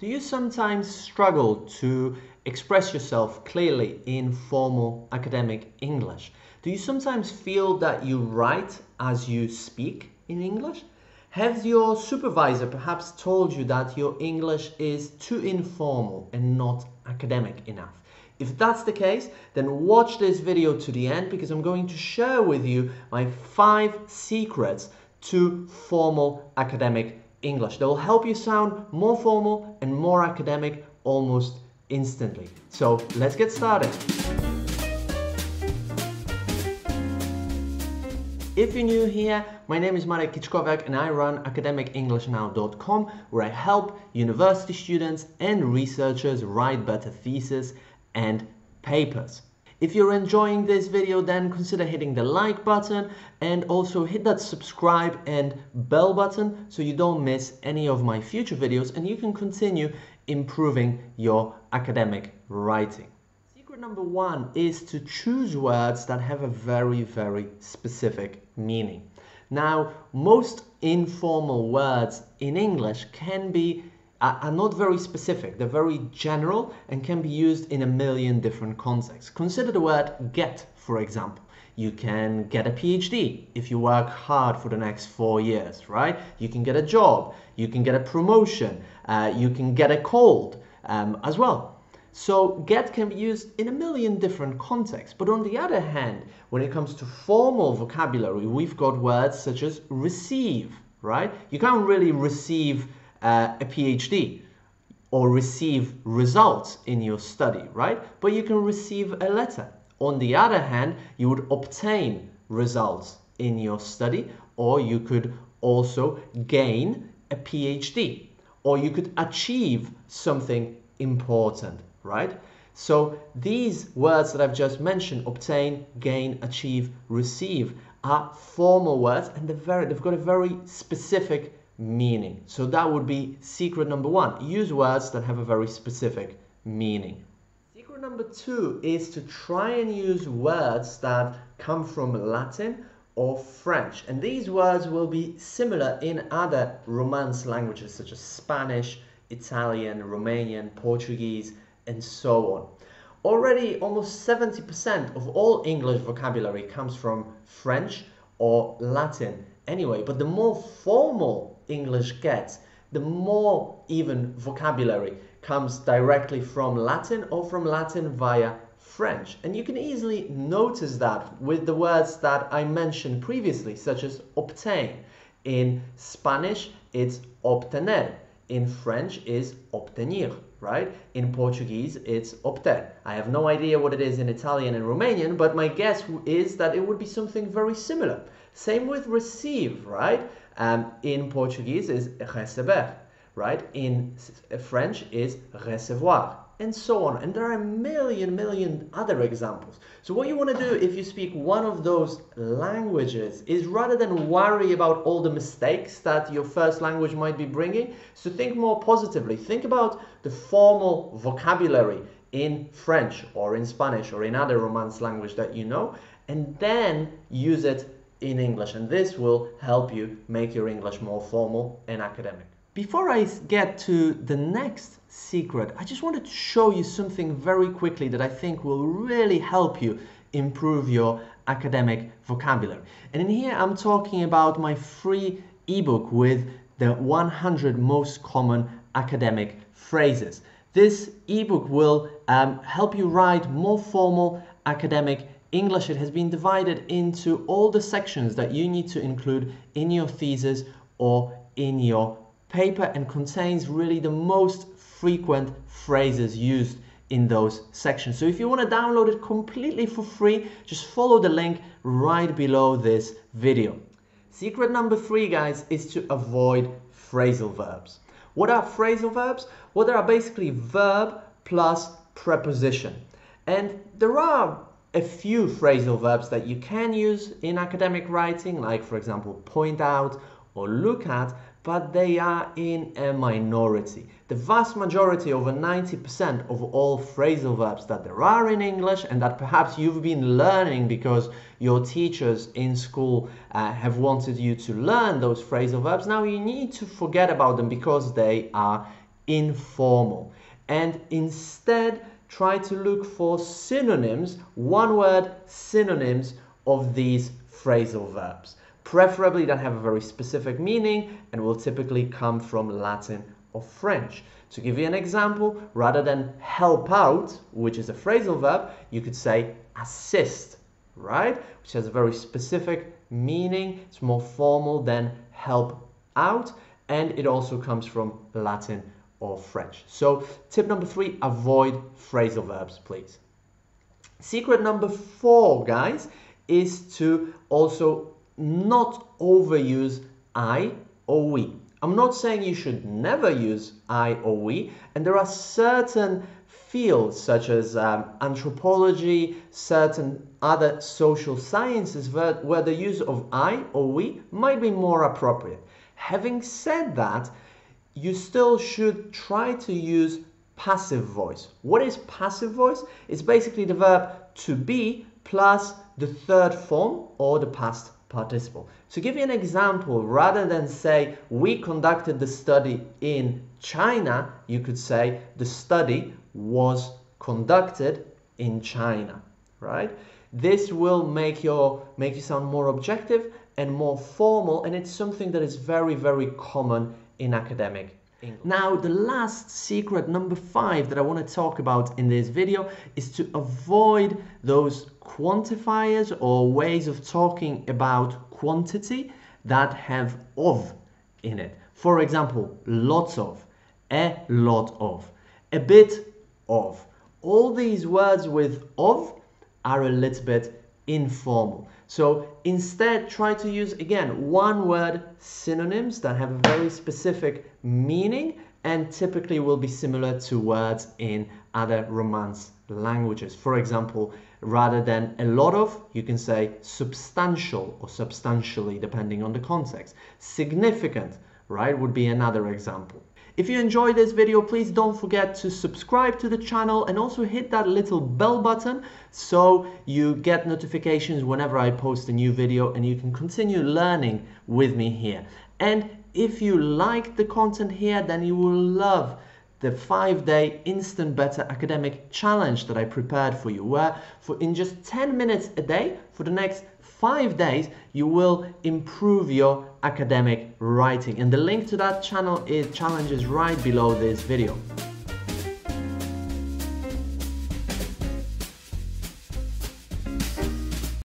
Do you sometimes struggle to express yourself clearly in formal academic English? Do you sometimes feel that you write as you speak in English? Has your supervisor perhaps told you that your English is too informal and not academic enough? If that's the case, then watch this video to the end because I'm going to share with you my five secrets to formal academic English. They will help you sound more formal and more academic almost instantly. So let's get started. If you're new here, my name is Marek Kiczkowiak and I run academicenglishnow.com where I help university students and researchers write better theses and papers. If you're enjoying this video, then consider hitting the like button and also hit that subscribe and bell button so you don't miss any of my future videos and you can continue improving your academic writing. Secret number one is to choose words that have a very, very specific meaning. Now, most informal words in English can be are not very specific. They're very general and can be used in a million different contexts. Consider the word get, for example. You can get a PhD if you work hard for the next four years, right? You can get a job, you can get a promotion, uh, you can get a cold um, as well. So get can be used in a million different contexts. But on the other hand, when it comes to formal vocabulary, we've got words such as receive, right? You can't really receive uh, a PhD or receive results in your study, right? But you can receive a letter. On the other hand, you would obtain results in your study, or you could also gain a PhD, or you could achieve something important, right? So these words that I've just mentioned, obtain, gain, achieve, receive, are formal words and they're very, they've got a very specific meaning. So that would be secret number one. Use words that have a very specific meaning. Secret number two is to try and use words that come from Latin or French. And these words will be similar in other Romance languages such as Spanish, Italian, Romanian, Portuguese, and so on. Already almost 70% of all English vocabulary comes from French or Latin anyway, but the more formal English gets, the more even vocabulary comes directly from Latin or from Latin via French. And you can easily notice that with the words that I mentioned previously, such as obtain. In Spanish, it's obtener. In French, is obtenir, right? In Portuguese, it's obter. I have no idea what it is in Italian and Romanian, but my guess is that it would be something very similar. Same with receive, right? Um, in Portuguese is receber, right? In French is recevoir, and so on. And there are a million, million other examples. So what you want to do if you speak one of those languages is rather than worry about all the mistakes that your first language might be bringing, so think more positively. Think about the formal vocabulary in French or in Spanish or in other Romance language that you know, and then use it in English and this will help you make your English more formal and academic. Before I get to the next secret, I just wanted to show you something very quickly that I think will really help you improve your academic vocabulary. And in here I'm talking about my free ebook with the 100 most common academic phrases. This ebook will um, help you write more formal academic English, it has been divided into all the sections that you need to include in your thesis or in your paper and contains really the most frequent phrases used in those sections. So if you want to download it completely for free, just follow the link right below this video. Secret number three, guys, is to avoid phrasal verbs. What are phrasal verbs? Well, they are basically verb plus preposition. And there are a few phrasal verbs that you can use in academic writing, like for example, point out or look at, but they are in a minority. The vast majority, over 90% of all phrasal verbs that there are in English and that perhaps you've been learning because your teachers in school uh, have wanted you to learn those phrasal verbs, now you need to forget about them because they are informal. And instead, try to look for synonyms, one word synonyms of these phrasal verbs. Preferably that have a very specific meaning and will typically come from Latin or French. To give you an example, rather than help out, which is a phrasal verb, you could say assist, right? Which has a very specific meaning. It's more formal than help out. And it also comes from Latin or French. So tip number three, avoid phrasal verbs, please. Secret number four, guys, is to also not overuse I or we. I'm not saying you should never use I or we, and there are certain fields such as um, anthropology, certain other social sciences where, where the use of I or we might be more appropriate. Having said that, you still should try to use passive voice. What is passive voice? It's basically the verb to be plus the third form or the past participle. To give you an example, rather than say we conducted the study in China, you could say the study was conducted in China, right? This will make your make you sound more objective and more formal and it's something that is very very common in academic English. Now, the last secret, number five, that I want to talk about in this video is to avoid those quantifiers or ways of talking about quantity that have of in it. For example, lots of, a lot of, a bit of. All these words with of are a little bit informal. So instead, try to use, again, one word synonyms that have a very specific meaning and typically will be similar to words in other Romance languages. For example, rather than a lot of, you can say substantial or substantially, depending on the context. Significant, right, would be another example. If you enjoyed this video, please don't forget to subscribe to the channel and also hit that little bell button so you get notifications whenever I post a new video and you can continue learning with me here. And if you like the content here, then you will love the five-day instant better academic challenge that I prepared for you where for in just 10 minutes a day for the next five days you will improve your academic writing. And the link to that channel is challenges right below this video